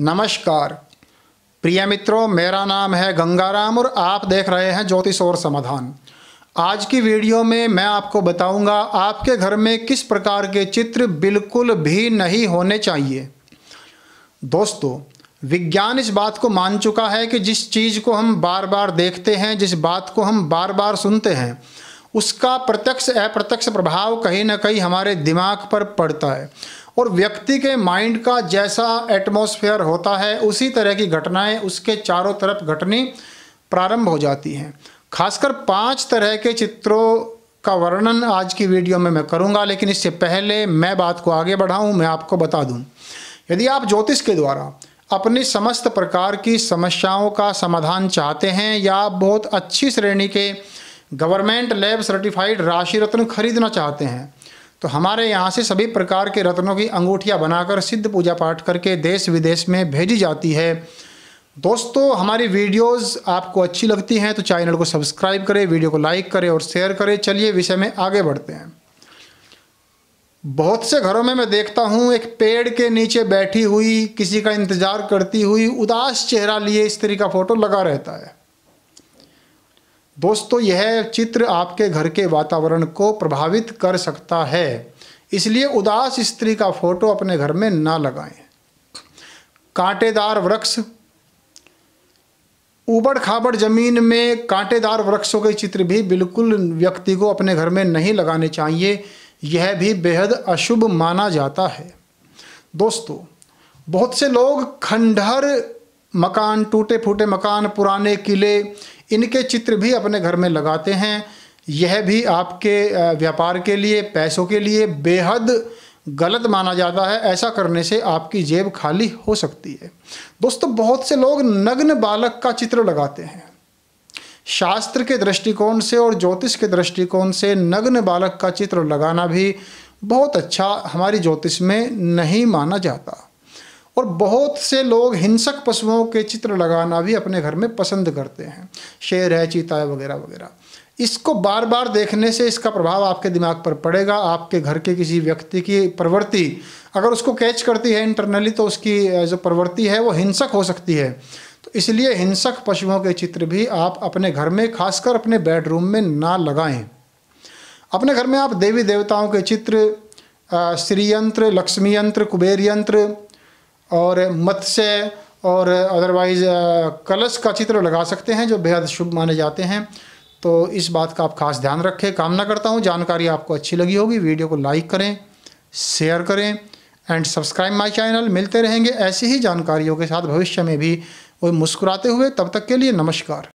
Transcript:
नमस्कार। प्रिय मित्रों, मेरा नाम है गंगाराम और आप देख रहे हैं ज्योतिष और समाधान। आज की वीडियो में मैं आपको बताऊँगा आपके घर में किस प्रकार के चित्र बिल्कुल भी नहीं होने चाहिए। दोस्तों, विज्ञान इस बात को मान चुका है कि जिस चीज़ को हम बार बार देखते हैं, जिस बात को हम बार बार सुनते हैं, उसका प्रत्यक्ष अप्रत्यक्ष प्रभाव कहीं ना कहीं हमारे दिमाग पर पड़ता है। और व्यक्ति के माइंड का जैसा एटमॉस्फेयर होता है, उसी तरह की घटनाएँ उसके चारों तरफ़ घटनी प्रारंभ हो जाती हैं। खासकर पाँच तरह के चित्रों का वर्णन आज की वीडियो में मैं करूँगा, लेकिन इससे पहले मैं बात को आगे बढ़ाऊं, मैं आपको बता दूँ। यदि आप ज्योतिष के द्वारा अपनी समस्त प्रकार की समस्याओं का समाधान चाहते हैं, या बहुत अच्छी श्रेणी के गवर्नमेंट लैब सर्टिफाइड राशि रत्न खरीदना चाहते हैं तो हमारे यहाँ से सभी प्रकार के रत्नों की अंगूठियाँ बनाकर सिद्ध पूजा पाठ करके देश विदेश में भेजी जाती है। दोस्तों, हमारी वीडियोस आपको अच्छी लगती हैं तो चैनल को सब्सक्राइब करें, वीडियो को लाइक करें और शेयर करें। चलिए विषय में आगे बढ़ते हैं। बहुत से घरों में मैं देखता हूँ, एक पेड़ के नीचे बैठी हुई, किसी का इंतज़ार करती हुई, उदास चेहरा लिए स्त्री का फ़ोटो लगा रहता है। दोस्तों, यह चित्र आपके घर के वातावरण को प्रभावित कर सकता है। इसलिए उदास स्त्री का फ़ोटो अपने घर में ना लगाएँ। कांटेदार वृक्ष। उबड़ खाबड़ ज़मीन में कांटेदार वृक्षों के चित्र भी बिल्कुल व्यक्ति को अपने घर में नहीं लगाने चाहिए। यह भी बेहद अशुभ माना जाता है। दोस्तों, बहुत से लोग खंडहर मकान टूटे फूटे मकान, पुराने किले इनके चित्र भी अपने घर में लगाते हैं। यह भी आपके व्यापार के लिए, पैसों के लिए बेहद गलत माना जाता है। ऐसा करने से आपकी जेब खाली हो सकती है। दोस्तों, बहुत से लोग नग्न बालक का चित्र लगाते हैं। शास्त्र के दृष्टिकोण से और ज्योतिष के दृष्टिकोण से नग्न बालक का चित्र लगाना भी बहुत अच्छा हमारी ज्योतिष में नहीं माना जाता। और बहुत से लोग हिंसक पशुओं के चित्र लगाना भी अपने घर में पसंद करते हैं। शेर है, चीता है, वगैरह वगैरह। इसको बार बार देखने से इसका प्रभाव आपके दिमाग पर पड़ेगा, आपके घर के किसी व्यक्ति की प्रवृत्ति। अगर उसको कैच करती है इंटरनली तो उसकी जो प्रवृत्ति है, वो हिंसक हो सकती है। तो इसलिए हिंसक पशुओं के चित्र भी आप अपने घर में, खासकर अपने बेडरूम में ना लगाएँ। अपने घर में आप देवी देवताओं के चित्र श्री यंत्र लक्ष्मी यंत्र कुबेर यंत्र और मत्स्य और अदरवाइज़ कलश का चित्र लगा सकते हैं जो बेहद शुभ माने जाते हैं। तो इस बात का आप खास ध्यान रखें। कामना करता हूँ, जानकारी आपको अच्छी लगी होगी। वीडियो को लाइक करें शेयर करें एंड सब्सक्राइब माय चैनल मिलते रहेंगे ऐसी ही जानकारियों के साथ। भविष्य में भी वो मुस्कुराते हुए। तब तक के लिए नमस्कार।